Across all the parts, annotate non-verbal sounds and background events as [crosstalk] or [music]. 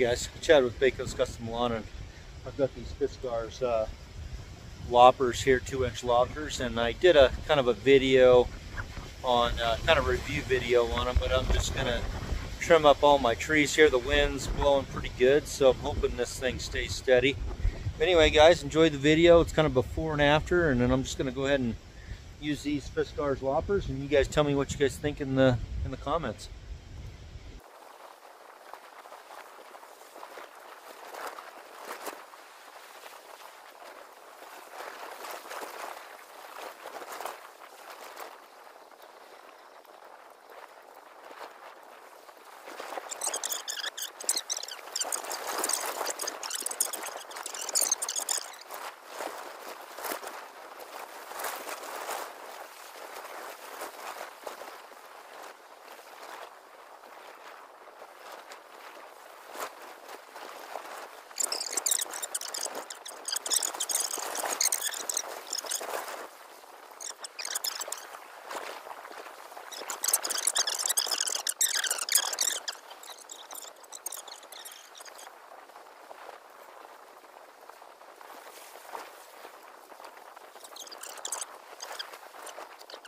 Guys, Chad with Bako's Custom Lawn and I've got these Fiskars uh, loppers here, two inch loppers, and I did a kind of a video on, uh, kind of review video on them, but I'm just gonna trim up all my trees here. The wind's blowing pretty good, so I'm hoping this thing stays steady. But anyway guys, enjoy the video. It's kind of before and after, and then I'm just gonna go ahead and use these Fiskars loppers, and you guys tell me what you guys think in the in the comments.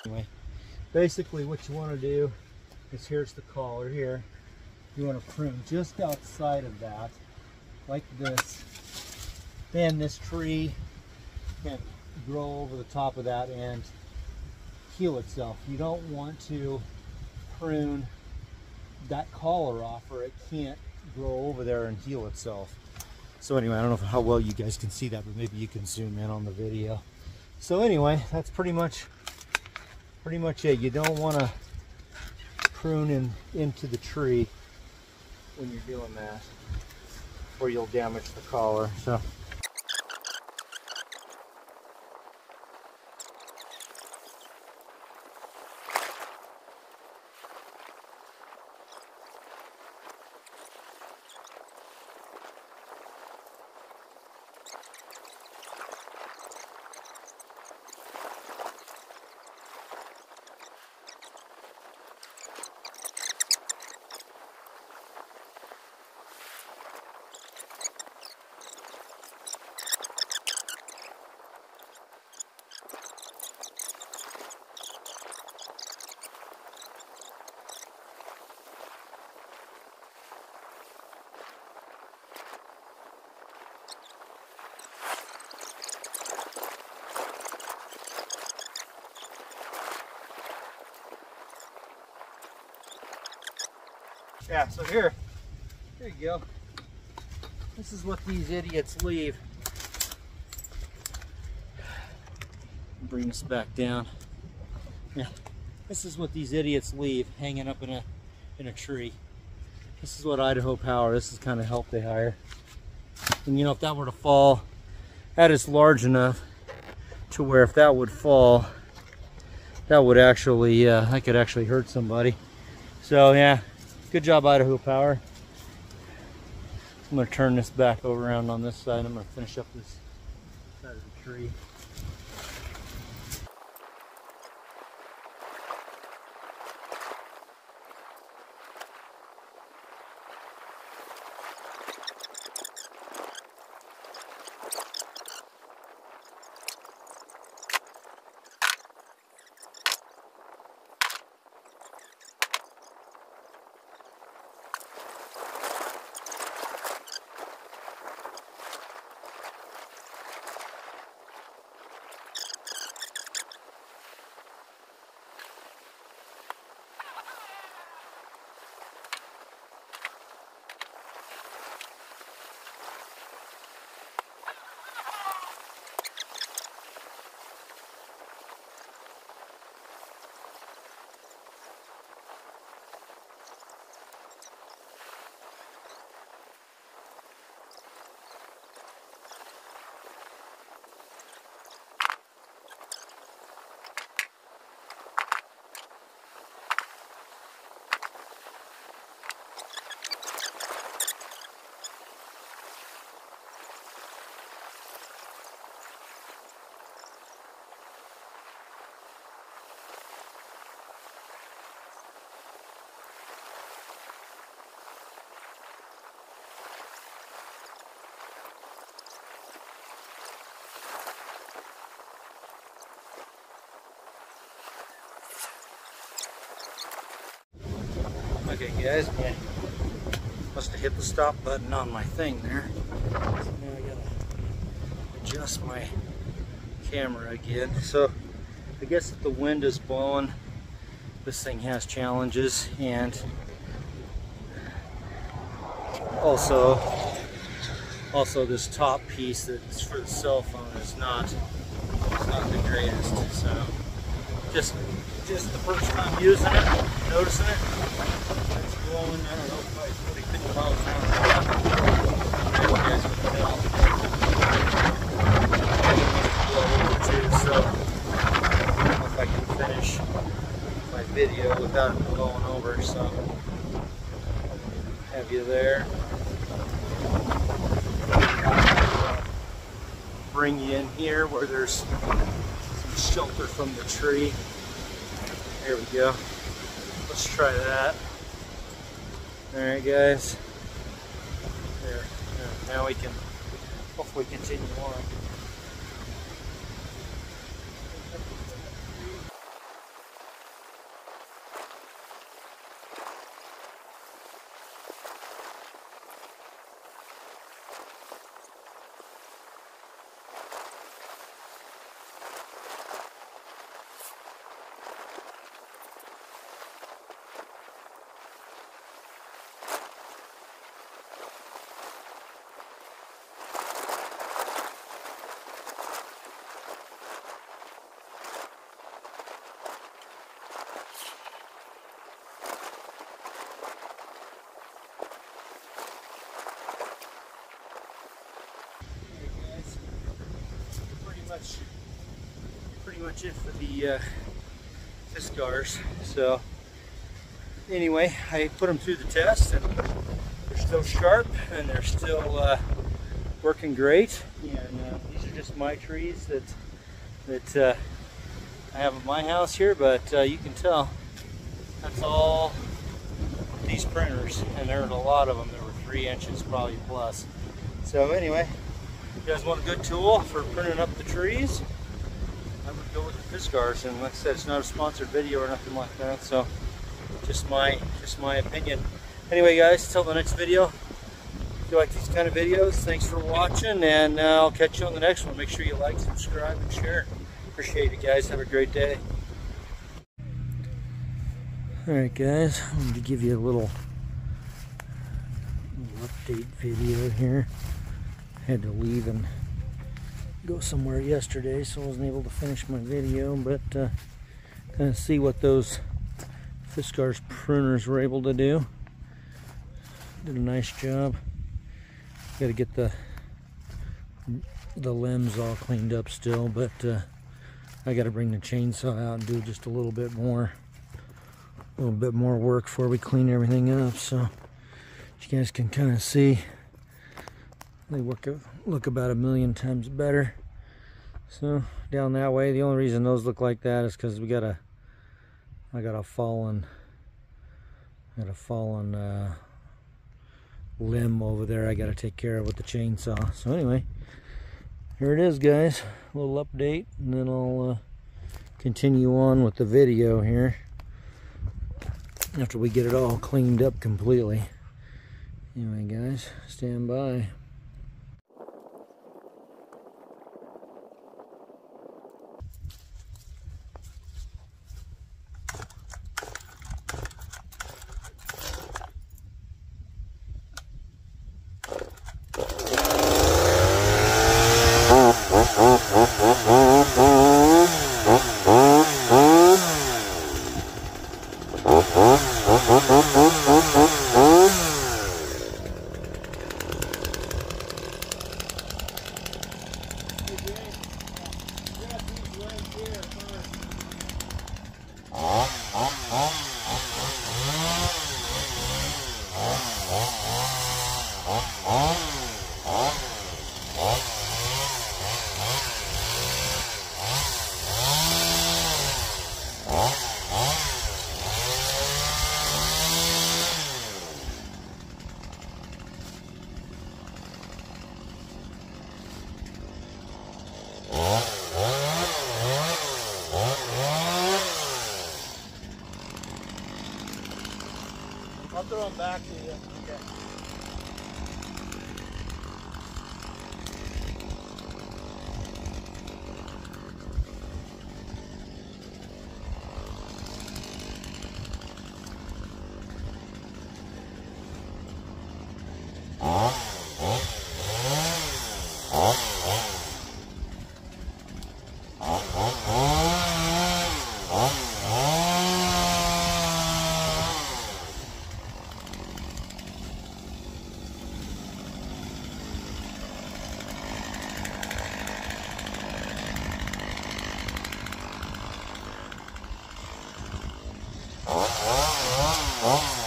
Anyway, basically what you want to do is here's the collar here. You want to prune just outside of that, like this. Then this tree can grow over the top of that and heal itself. You don't want to prune that collar off or it can't grow over there and heal itself. So anyway, I don't know how well you guys can see that, but maybe you can zoom in on the video. So anyway, that's pretty much pretty much it. You don't want to prune in, into the tree when you're doing that or you'll damage the collar. So Yeah, so here, here you go. This is what these idiots leave. Bring this back down. Yeah, this is what these idiots leave hanging up in a in a tree. This is what Idaho Power, this is kind of help they hire. And you know, if that were to fall, that is large enough to where if that would fall, that would actually, uh, that could actually hurt somebody. So yeah, Good job, Idaho Power. I'm to turn this back over around on this side. I'm to finish up this side of the tree. Okay, guys, must have hit the stop button on my thing there. So now I gotta adjust my camera again. So I guess if the wind is blowing, this thing has challenges and also also this top piece that's for the cell phone is not is not the greatest. So just just the first time using it, noticing it. It's blowing, I don't know, probably 40, 50 miles an hour. So if I can finish my video without it blowing over. So have you there. Bring you in here where there's some shelter from the tree. There we go. Let's try that. Alright guys. There. there. Now we can hopefully continue on. much pretty much it for the uh. So anyway, I put them through the test and they're still sharp and they're still uh, working great. And uh, these are just my trees that that uh, I have at my house here, but uh, you can tell that's all these pruners, and there are a lot of them. There were three inches probably plus. So anyway, you guys want a good tool for pruning up the trees, I would go with the Fiskars. And like I said, it's not a sponsored video or nothing like that. So just my just my opinion. Anyway, guys, until the next video. If you like these kind of videos, thanks for watching, and uh, I'll catch you on the next one. Make sure you like, subscribe, and share. Appreciate it, guys. Have a great day. All right, guys. I'm going to give you a little, little update video here had to leave and go somewhere yesterday so I wasn't able to finish my video but uh, kind of see what those Fiskars pruners were able to do. Did a nice job. Got to get the the limbs all cleaned up still but uh, I got to bring the chainsaw out and do just a little bit more a little bit more work before we clean everything up so you guys can kind of see they look, look about a million times better. So down that way, the only reason those look like that is because we got a, I got a fallen, got a fallen uh, limb over there I got to take care of with the chainsaw. So anyway, here it is guys, a little update and then I'll uh, continue on with the video here after we get it all cleaned up completely. Anyway guys, stand by. Throw them back 와.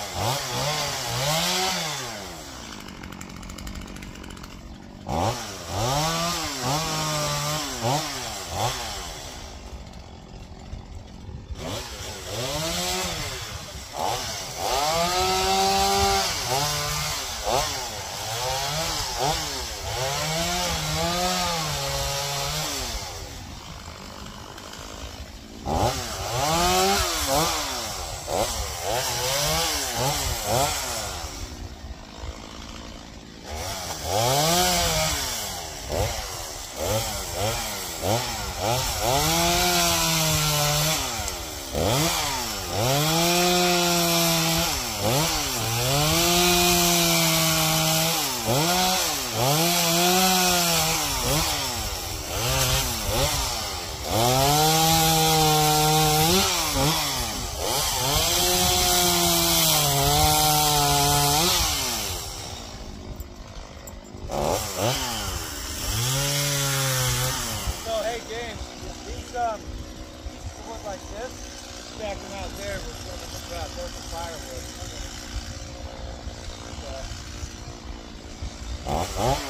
So hey James, these um of wood like this, stack them out there with we look about there's some firewood. Oh.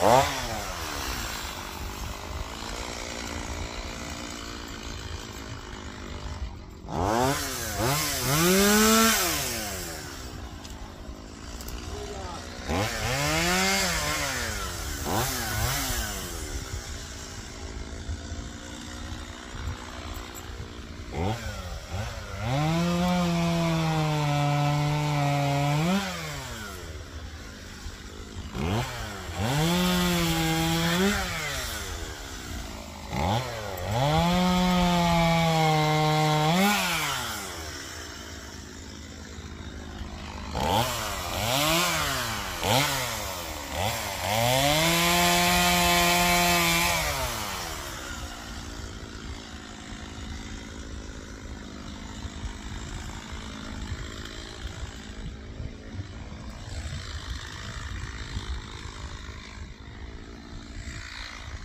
What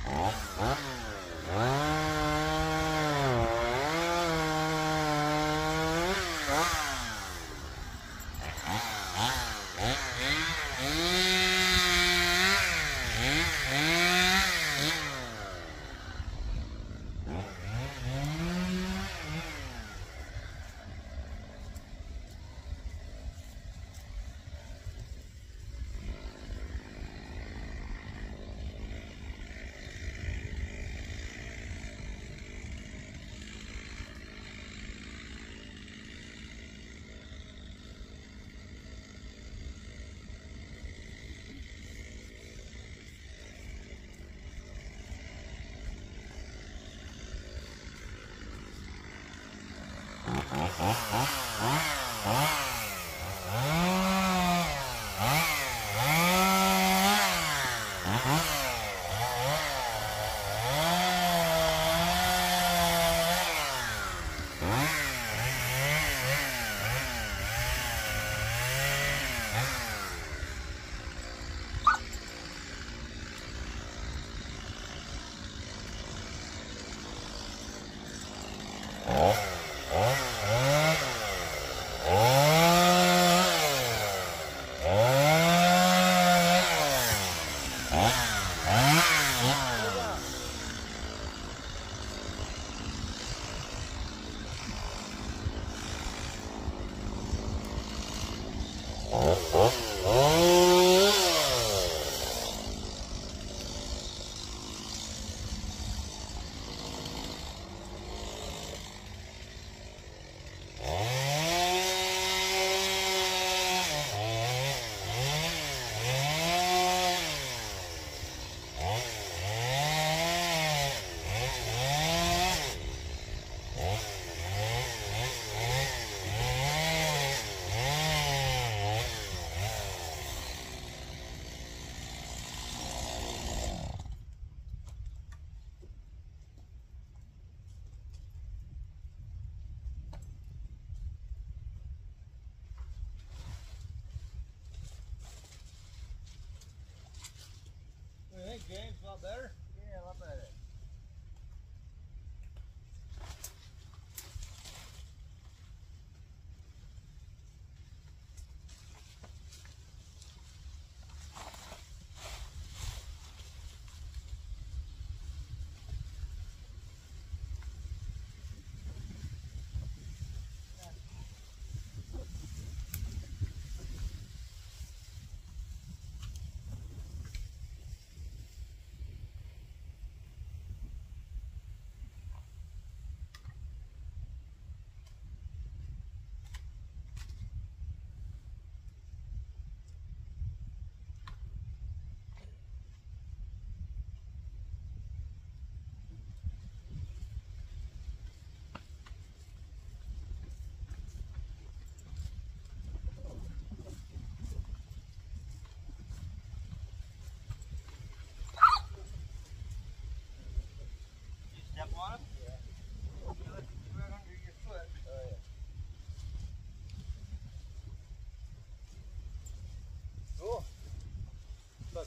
do better?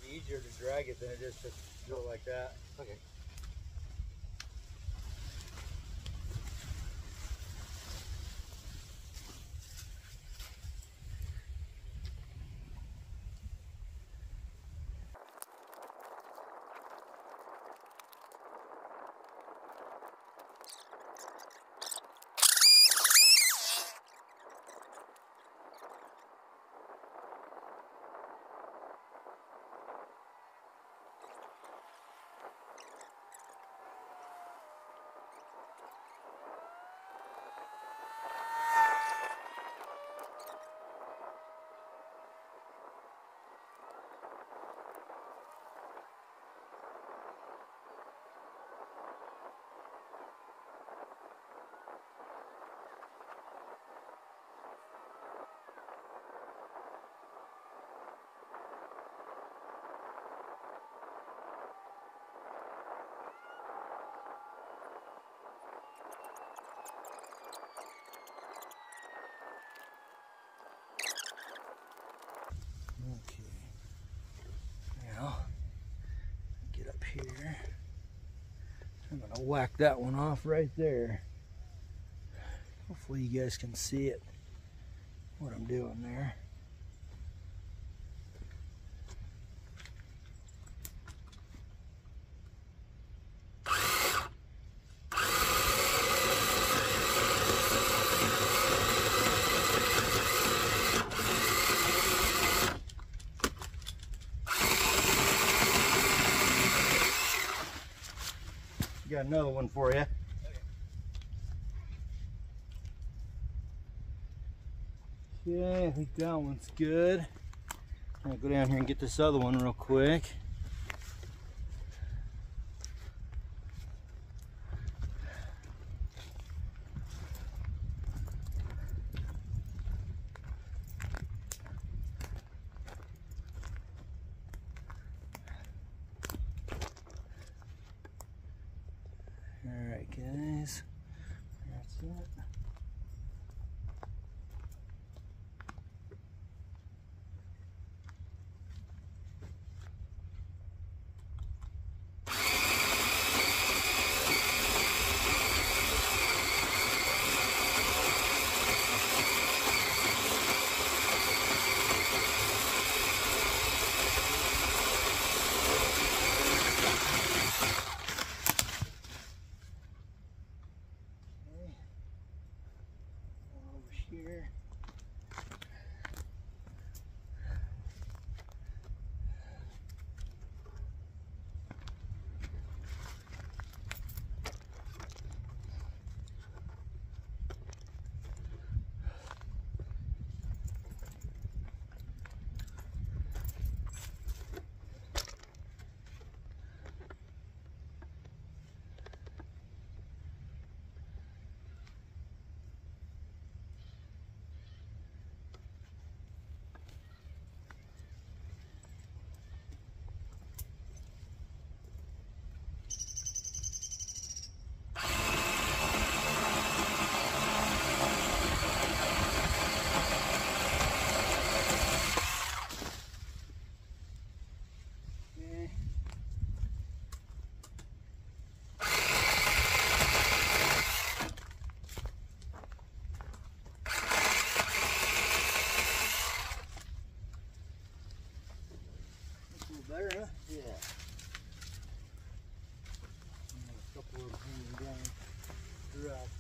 Easier to drag it than it is to do it like that. Okay. I'll whack that one off right there. Hopefully you guys can see it, what I'm doing there. Got another one for you. Okay, I think that one's good. I'm gonna go down here and get this other one real quick.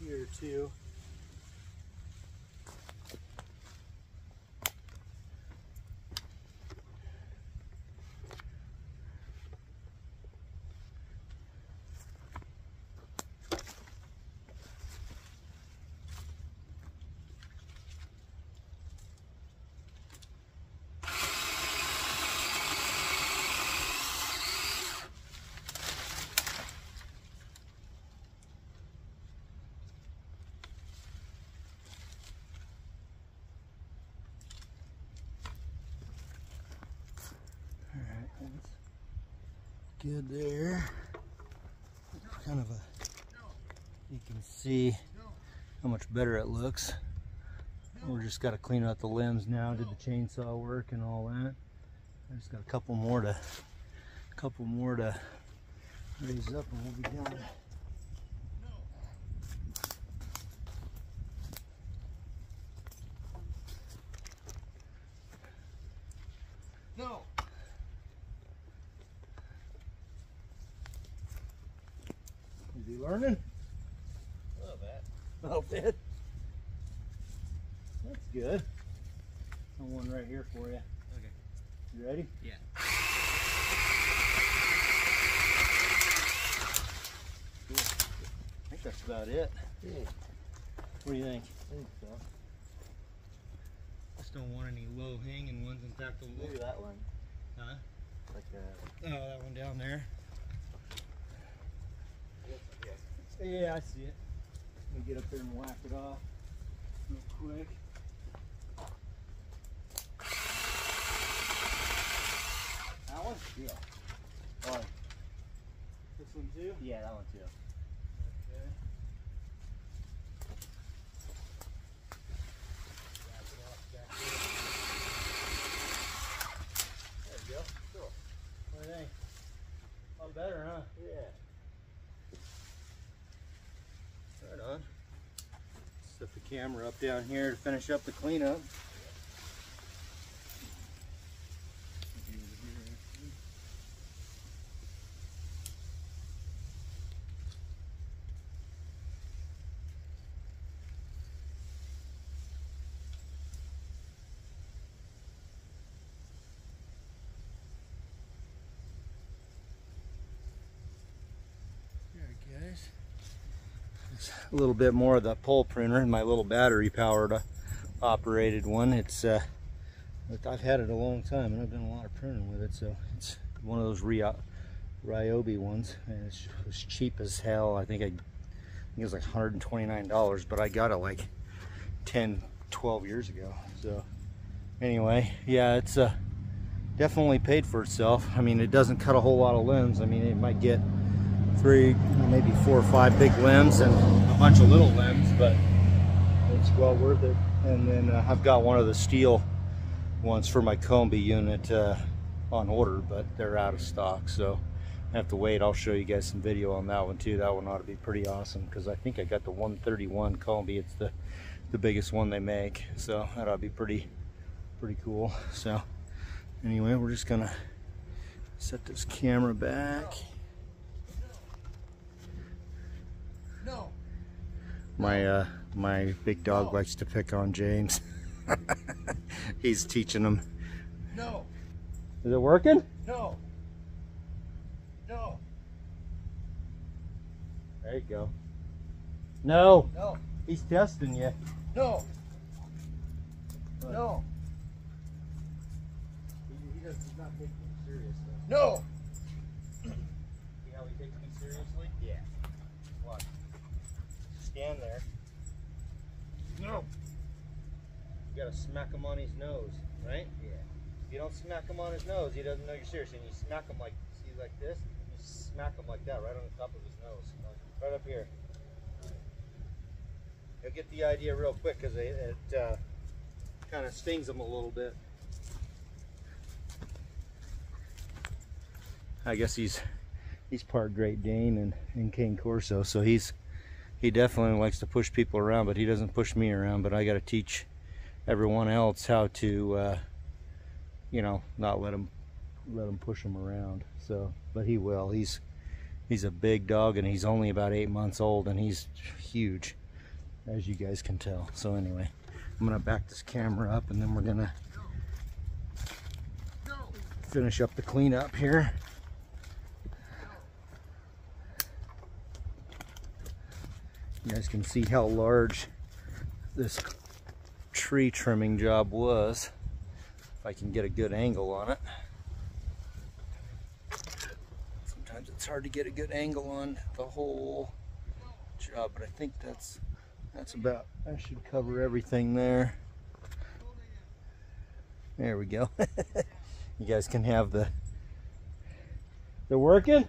Here too. Alright, that's good there. Kind of a, you can see how much better it looks. We're just got to clean out the limbs now, did the chainsaw work and all that. I just got a couple more to, a couple more to raise up and we'll be done. No. He learning? A little bit. A little bit. That's good. Got one right here for you. Okay. You ready? Yeah. I think that's about it. What do you think? I think so. Just don't want any low hanging ones. In fact, the Maybe that one. Huh? Like a. Oh, that one down there. Yeah, I see it. Let me get up there and whack it off real quick. That one's Yeah. Oh, This one too. yeah, that one too. Okay. There you go. Cool. What do you think? A lot better, huh? Yeah. Camera up down here to finish up the cleanup. There, guys a little bit more of the pole pruner in my little battery powered operated one. It's uh, I've had it a long time and I've done a lot of pruning with it. So it's one of those Ryobi ones and it's, it's cheap as hell. I think I, I think it was like $129, but I got it like 10, 12 years ago. So anyway, yeah, it's uh, definitely paid for itself. I mean, it doesn't cut a whole lot of limbs. I mean, it might get three, maybe four or five big limbs and a bunch of little limbs, but it's well worth it. And then uh, I've got one of the steel ones for my Kombi unit uh, on order, but they're out of stock, so I have to wait. I'll show you guys some video on that one too. That one ought to be pretty awesome because I think I got the 131 Kombi. It's the the biggest one they make, so that ought to be pretty pretty cool. So anyway, we're just gonna set this camera back. No. My uh, my big dog likes to pick on James. [laughs] He's teaching him. No. Is it working? No. No. There you go. No, No. he's testing you. No. No. He, he does, he's not taking me serious No. See how he takes me seriously? Yeah. Watch. Stand there. No. You gotta smack him on his nose, right? Yeah. If you don't smack him on his nose, he doesn't know you're serious. And you smack him like, see, like this. You smack him like that, right on the top of his nose, right up here. You'll get the idea real quick because it, it uh, kind of stings him a little bit. I guess he's he's part Great Dane and, and Cane Corso, so he's he definitely likes to push people around, but he doesn't push me around. But I got to teach everyone else how to, uh, you know, not let him let him push him around. So, but he will. He's he's a big dog, and he's only about eight months old, and he's huge, as you guys can tell. So anyway, I'm gonna back this camera up, and then we're gonna finish up the cleanup here. You guys can see how large this tree trimming job was. If I can get a good angle on it. Sometimes it's hard to get a good angle on the whole job, but I think that's that's about I should cover everything there. There we go. [laughs] you guys can have the they're working?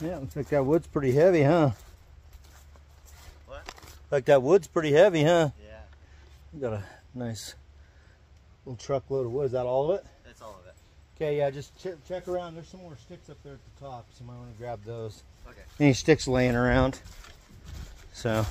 Yeah, looks like that wood's pretty heavy, huh? What? Like that wood's pretty heavy, huh? Yeah. We got a nice little truckload of wood. Is that all of it? That's all of it. Okay, yeah, just ch check around. There's some more sticks up there at the top, so you might want to grab those. Okay. Any sticks laying around. So.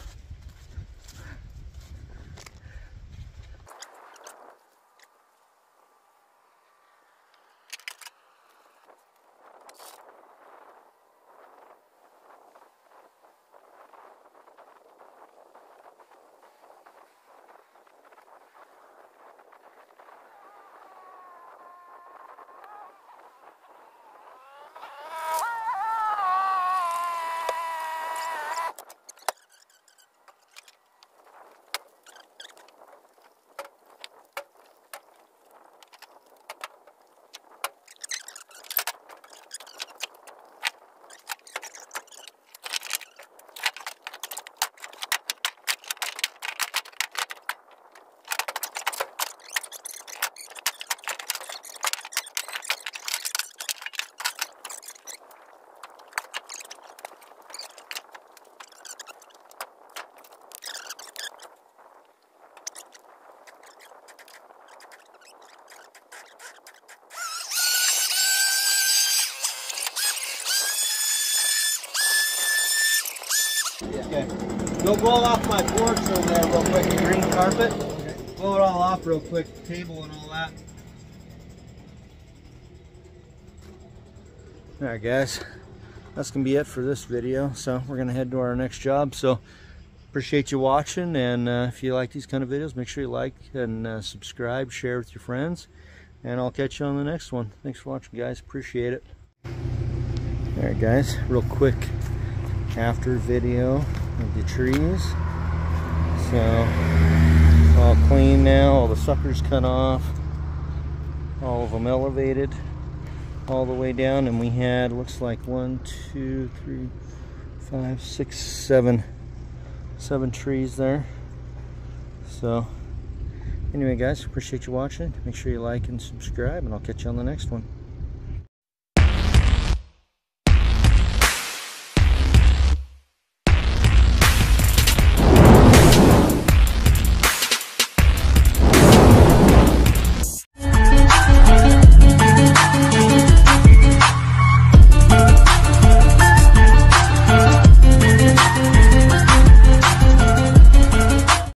Blow off my porch over there real quick, the green carpet. Blow it all off real quick, table and all that. Alright guys, that's going to be it for this video. So we're going to head to our next job. So appreciate you watching and uh, if you like these kind of videos, make sure you like and uh, subscribe, share with your friends. And I'll catch you on the next one. Thanks for watching guys, appreciate it. Alright guys, real quick after video of the trees. So all clean now, all the suckers cut off, all of them elevated all the way down and we had looks like one, two, three, five, six, seven seven trees there. So anyway guys, appreciate you watching. Make sure you like and subscribe and I'll catch you on the next one.